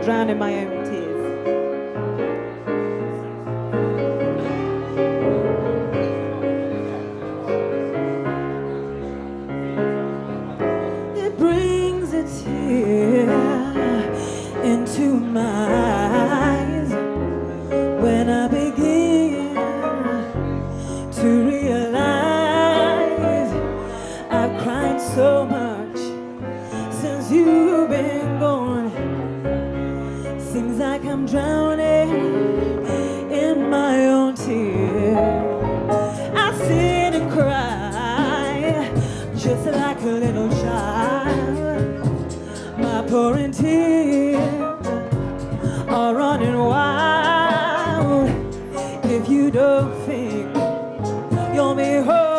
or drown in my own tears. It brings a tear I'm drowning in my own tears. I sit and cry just like a little child. My pouring tears are running wild. If you don't think you'll be hurt. Oh,